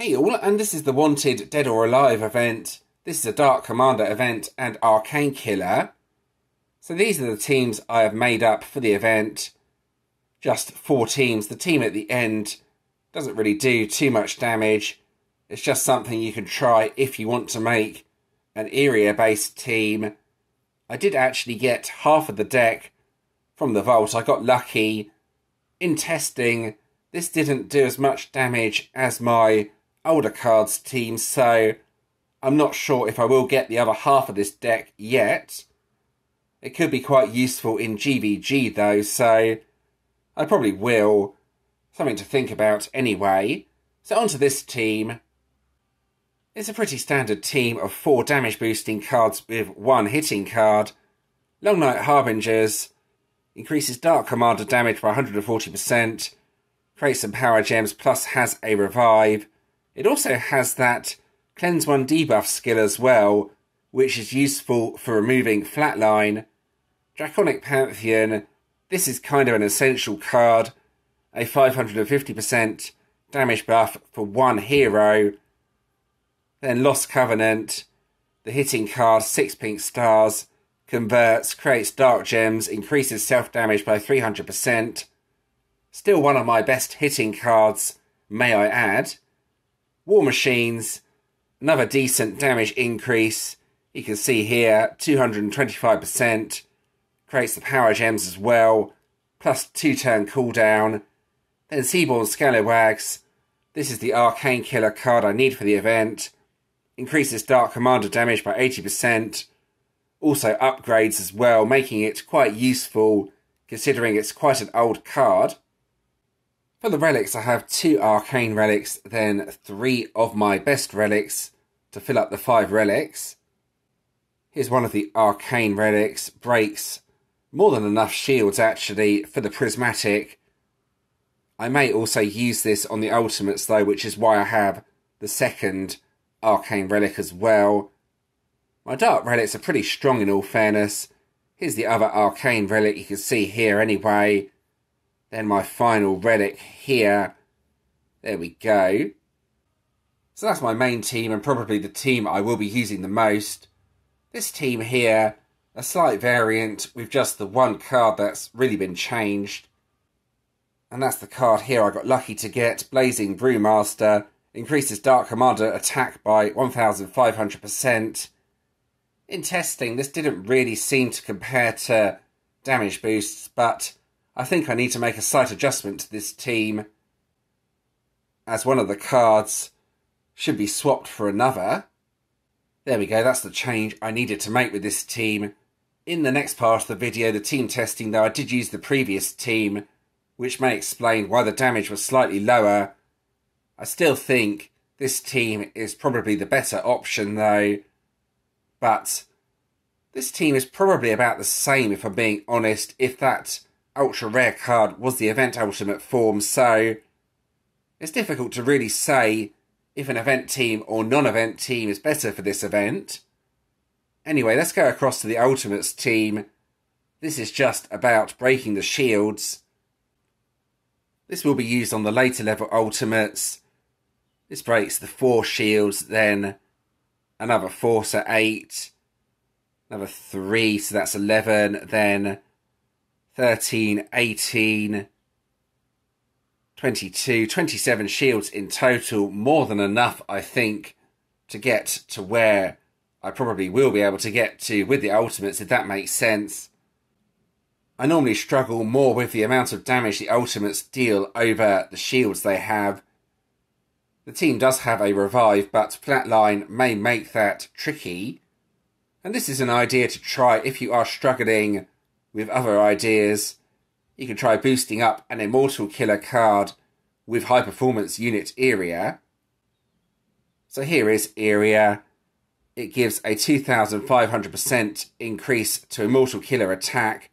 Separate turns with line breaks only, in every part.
Hey all, and this is the Wanted Dead or Alive event. This is a Dark Commander event and Arcane Killer. So these are the teams I have made up for the event. Just four teams. The team at the end doesn't really do too much damage. It's just something you can try if you want to make an area based team. I did actually get half of the deck from the vault. I got lucky. In testing, this didn't do as much damage as my older cards team, so I'm not sure if I will get the other half of this deck yet. It could be quite useful in GVG though, so I probably will. Something to think about anyway. So onto this team. It's a pretty standard team of four damage boosting cards with one hitting card. Long Night Harbingers increases Dark Commander damage by 140%, creates some power gems, plus has a revive. It also has that Cleanse 1 debuff skill as well, which is useful for removing Flatline. Draconic Pantheon, this is kind of an essential card. A 550% damage buff for one hero. Then Lost Covenant, the hitting card, 6 pink stars, converts, creates dark gems, increases self damage by 300%. Still one of my best hitting cards, may I add. War Machines, another decent damage increase. You can see here 225%. Creates the power gems as well, plus two turn cooldown. Then Seaborn Scalawags. This is the arcane killer card I need for the event. Increases Dark Commander damage by 80%. Also upgrades as well, making it quite useful considering it's quite an old card. For the relics, I have two arcane relics, then three of my best relics to fill up the five relics. Here's one of the arcane relics, breaks more than enough shields actually for the prismatic. I may also use this on the ultimates though, which is why I have the second arcane relic as well. My dark relics are pretty strong in all fairness. Here's the other arcane relic you can see here anyway. Then my final relic here. There we go. So that's my main team and probably the team I will be using the most. This team here, a slight variant with just the one card that's really been changed. And that's the card here I got lucky to get, Blazing Brewmaster. Increases Dark Commander attack by 1500%. In testing, this didn't really seem to compare to damage boosts, but I think I need to make a slight adjustment to this team as one of the cards should be swapped for another. There we go, that's the change I needed to make with this team. In the next part of the video, the team testing, though I did use the previous team, which may explain why the damage was slightly lower. I still think this team is probably the better option, though. But this team is probably about the same, if I'm being honest, if that ultra rare card was the event ultimate form, so it's difficult to really say if an event team or non event team is better for this event. Anyway, let's go across to the ultimates team. This is just about breaking the shields. This will be used on the later level ultimates. This breaks the four shields, then another four, so eight, another three, so that's 11, then 13, 18, 22, 27 shields in total. More than enough, I think, to get to where I probably will be able to get to with the ultimates, if that makes sense. I normally struggle more with the amount of damage the ultimates deal over the shields they have. The team does have a revive, but flatline may make that tricky. And this is an idea to try if you are struggling with other ideas. You can try boosting up an Immortal Killer card with High Performance Unit Area. So here is Area. It gives a 2500% increase to Immortal Killer attack.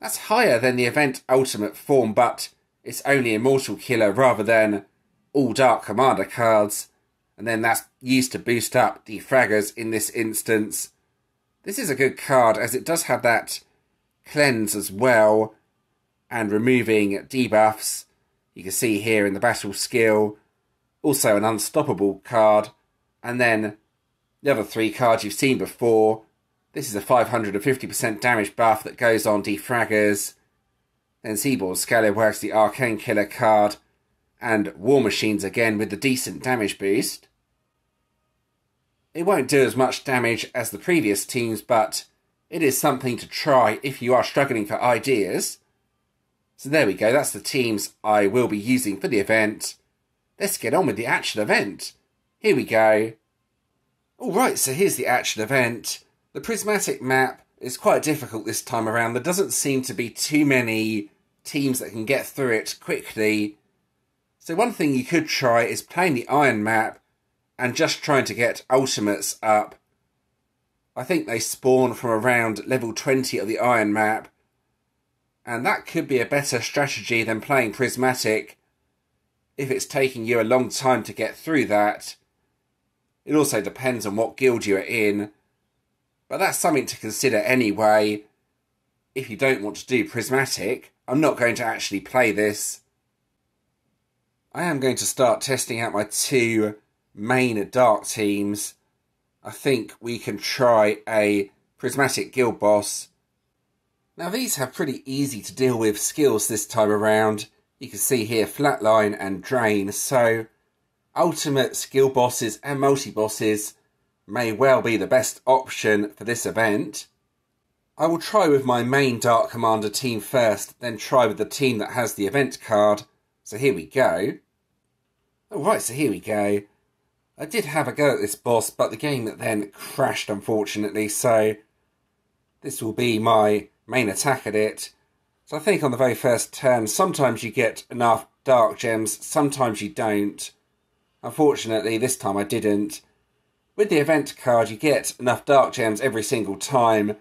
That's higher than the event ultimate form, but it's only Immortal Killer rather than all Dark Commander cards. And then that's used to boost up the Fraggers in this instance. This is a good card as it does have that cleanse as well and removing debuffs. You can see here in the battle skill, also an unstoppable card, and then the other three cards you've seen before. This is a 550% damage buff that goes on defraggers. Then Seaborn Scalawags the Arcane Killer card, and War Machines again with the decent damage boost. It won't do as much damage as the previous teams, but it is something to try if you are struggling for ideas. So there we go, that's the teams I will be using for the event. Let's get on with the actual event. Here we go. Alright, so here's the actual event. The prismatic map is quite difficult this time around. There doesn't seem to be too many teams that can get through it quickly. So one thing you could try is playing the iron map and just trying to get ultimates up. I think they spawn from around level 20 of the iron map. And that could be a better strategy than playing prismatic if it's taking you a long time to get through that. It also depends on what guild you're in. But that's something to consider anyway. If you don't want to do prismatic, I'm not going to actually play this. I am going to start testing out my two main dark teams. I think we can try a prismatic guild boss. Now these have pretty easy to deal with skills this time around. You can see here flatline and drain, so ultimate skill bosses and multi-bosses may well be the best option for this event. I will try with my main Dark Commander team first, then try with the team that has the event card. So here we go. Alright, so here we go. I did have a go at this boss, but the game then crashed unfortunately, so this will be my main attack at it. So I think on the very first turn, sometimes you get enough dark gems, sometimes you don't. Unfortunately, this time I didn't. With the event card, you get enough dark gems every single time,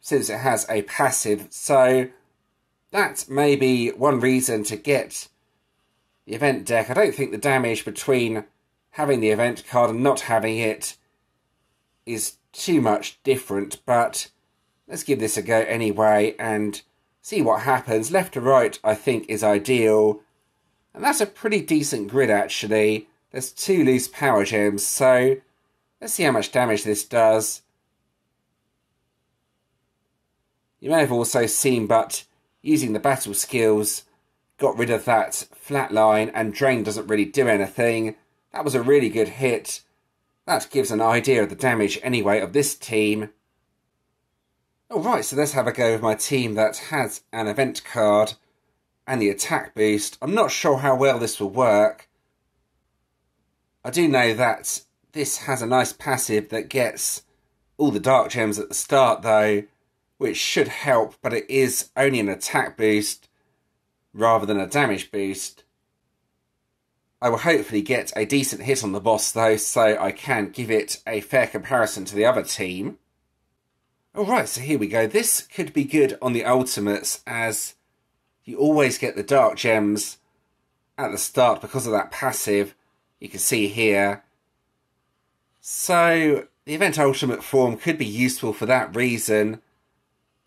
since it has a passive, so that may be one reason to get the event deck. I don't think the damage between having the event card and not having it is too much different, but let's give this a go anyway and see what happens. Left to right, I think, is ideal. And that's a pretty decent grid, actually. There's two loose power gems, so let's see how much damage this does. You may have also seen, but using the battle skills, got rid of that flat line, and Drain doesn't really do anything. That was a really good hit. That gives an idea of the damage, anyway, of this team. Alright, so let's have a go with my team that has an event card and the attack boost. I'm not sure how well this will work. I do know that this has a nice passive that gets all the dark gems at the start though, which should help, but it is only an attack boost rather than a damage boost. I will hopefully get a decent hit on the boss though, so I can give it a fair comparison to the other team. Alright, so here we go. This could be good on the ultimates as you always get the dark gems at the start because of that passive you can see here. So the event ultimate form could be useful for that reason.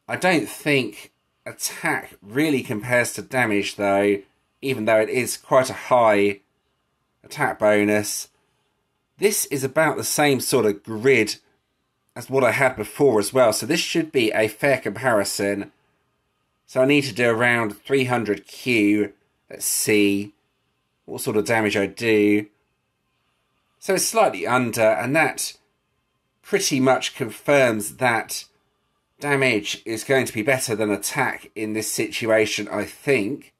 I don't think attack really compares to damage though, even though it is quite a high attack bonus. This is about the same sort of grid as what I had before as well, so this should be a fair comparison. So I need to do around 300q. Let's see what sort of damage I do. So it's slightly under, and that pretty much confirms that damage is going to be better than attack in this situation, I think.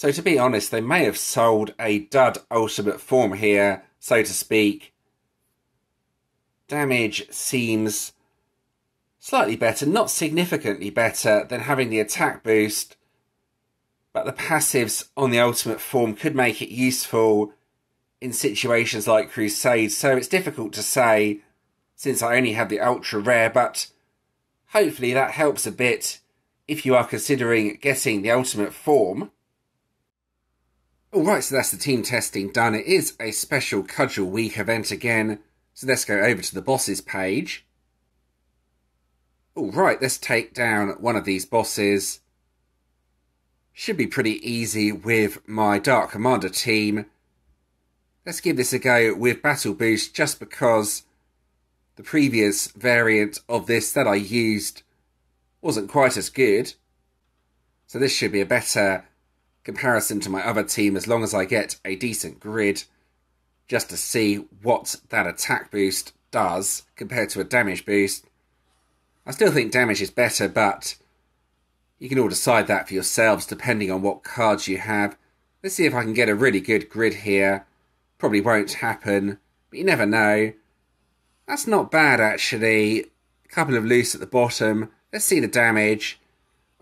So to be honest, they may have sold a dud ultimate form here, so to speak. Damage seems slightly better, not significantly better than having the attack boost, but the passives on the ultimate form could make it useful in situations like Crusade, so it's difficult to say since I only have the ultra rare, but hopefully that helps a bit if you are considering getting the ultimate form. Alright, so that's the team testing done. It is a special Cudgel Week event again, so let's go over to the bosses page. Alright, let's take down one of these bosses. Should be pretty easy with my Dark Commander team. let's give this a go with Battle Boost just because the previous variant of this that I used wasn't quite as good. So this should be a better comparison to my other team as long as I get a decent grid just to see what that attack boost does compared to a damage boost. I still think damage is better, but you can all decide that for yourselves depending on what cards you have. Let's see if I can get a really good grid here. Probably won't happen, but you never know. That's not bad actually. A couple of loose at the bottom. Let's see the damage.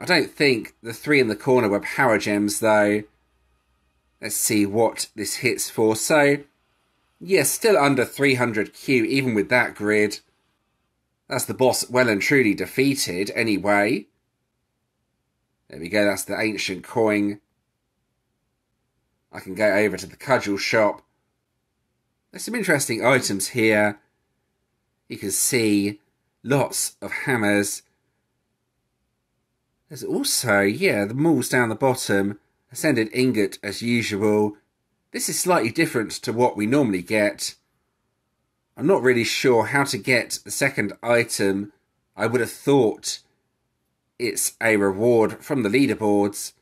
I don't think the three in the corner were power gems though. Let's see what this hits for. So, yeah, still under 300q even with that grid. That's the boss well and truly defeated anyway. There we go, that's the ancient coin. I can go over to the cudgel shop. There's some interesting items here. You can see lots of hammers. There's also, yeah, the mauls down the bottom. Ascended ingot as usual. This is slightly different to what we normally get. I'm not really sure how to get the second item. I would have thought it's a reward from the leaderboards.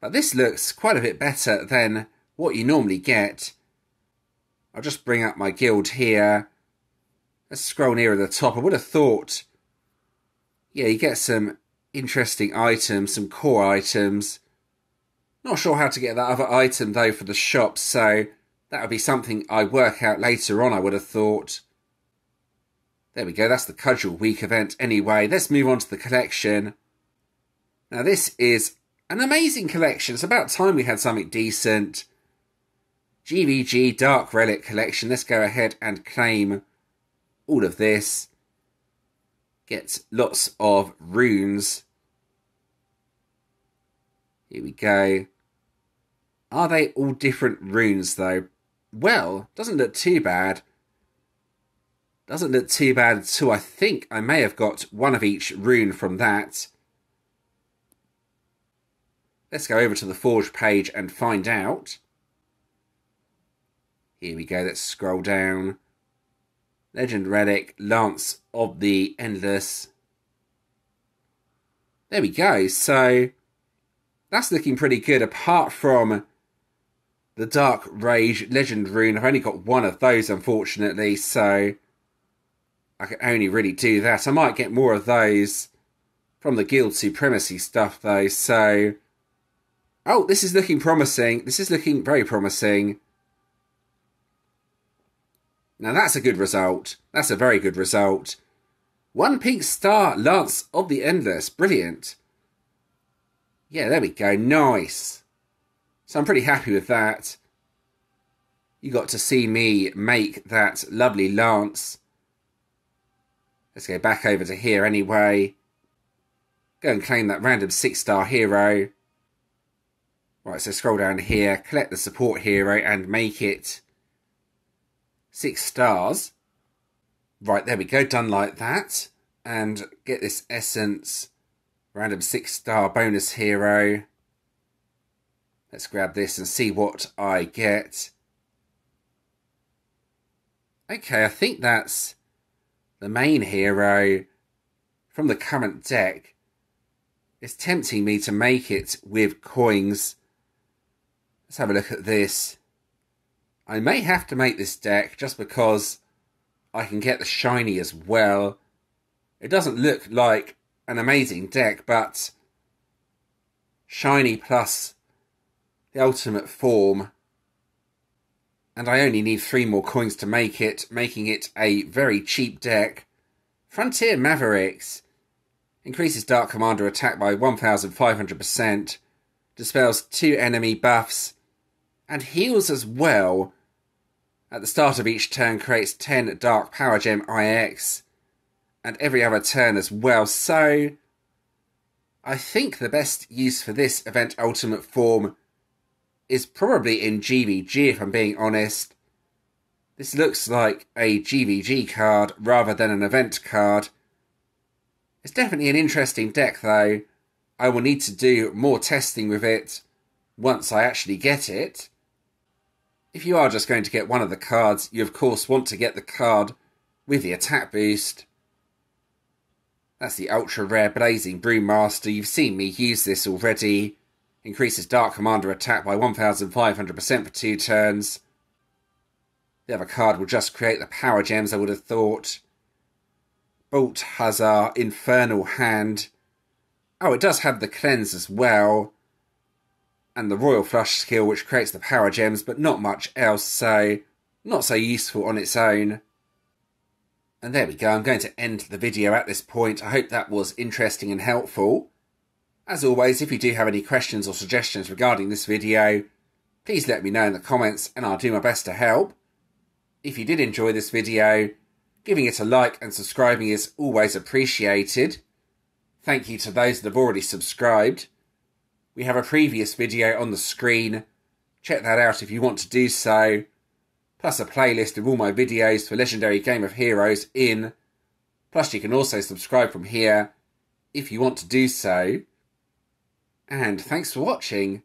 But this looks quite a bit better than what you normally get. I'll just bring up my guild here. Let's scroll nearer the top. I would have thought, yeah, you get some interesting items, some core items. Not sure how to get that other item though for the shop, so that would be something I work out later on, I would have thought. There we go, that's the Cudgel Week event anyway. Let's move on to the collection. Now this is an amazing collection. It's about time we had something decent. GVG Dark Relic Collection. Let's go ahead and claim all of this. Get lots of runes. Here we go. Are they all different runes though? Well, doesn't look too bad. Doesn't look too bad too. I think I may have got one of each rune from that. Let's go over to the Forge page and find out. Here we go, let's scroll down. Legend Relic, Lance of the Endless. There we go, so that's looking pretty good apart from the Dark Rage Legend Rune. I've only got one of those, unfortunately, so I can only really do that. I might get more of those from the Guild Supremacy stuff, though, so... Oh, this is looking promising. This is looking very promising. Now that's a good result. That's a very good result. One pink star, Lance of the Endless. Brilliant. Yeah, there we go. Nice. So I'm pretty happy with that. You got to see me make that lovely lance. Let's go back over to here anyway. Go and claim that random six-star hero. Right, so scroll down here, collect the support hero and make it six stars. Right, there we go, done like that. And get this essence, random six-star bonus hero. Let's grab this and see what I get. Okay, I think that's the main hero from the current deck. It's tempting me to make it with coins. Let's have a look at this. I may have to make this deck just because I can get the shiny as well. It doesn't look like an amazing deck, but shiny plus the ultimate form. And I only need three more coins to make it, making it a very cheap deck. Frontier Mavericks increases Dark Commander attack by 1500%, dispels two enemy buffs, and heals as well. At the start of each turn, creates 10 Dark Power Gem IX, and every other turn as well. So, I think the best use for this event ultimate form is probably in GVG, if I'm being honest. This looks like a GVG card rather than an event card. It's definitely an interesting deck, though. I will need to do more testing with it once I actually get it. If you are just going to get one of the cards, you of course want to get the card with the attack boost. That's the ultra rare Blazing Brewmaster. You've seen me use this already. Increases Dark Commander attack by 1500% for two turns. The other card will just create the power gems, I would have thought. Bolt Huzzah, Infernal Hand. Oh, it does have the cleanse as well. And the Royal Flush skill, which creates the power gems, but not much else, so not so useful on its own. And there we go, I'm going to end the video at this point. I hope that was interesting and helpful. As always, if you do have any questions or suggestions regarding this video, please let me know in the comments and I'll do my best to help. If you did enjoy this video, giving it a like and subscribing is always appreciated. Thank you to those that have already subscribed. We have a previous video on the screen. Check that out if you want to do so plus a playlist of all my videos for Legendary Game of Heroes in. Plus, you can also subscribe from here if you want to do so. And thanks for watching.